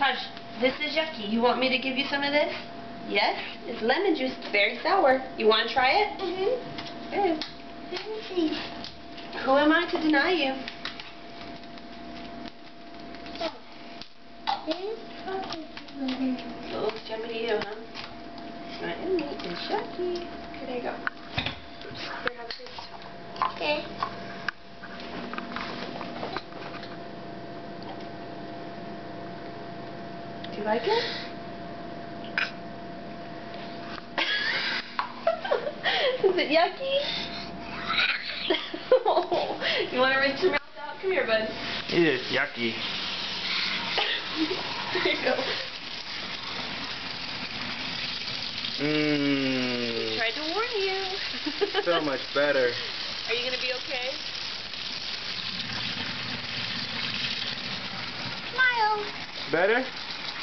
Taj, this is yucky. You want me to give you some of this? Yes? It's lemon juice. It's very sour. You want to try it? Mm-hmm. Good. Let me see. Who am I to deny you? This chocolate flavor. It looks yummy to you, huh? Not yummy. It's yucky. Okay, there you go. Here, have a taste. Okay. You like it? Is it yucky? you want to rinse your mouth out? Come here, bud. It is yucky. there you go. Mmm. Tried to warn you. So much better. Are you going to be okay? Smile. Better?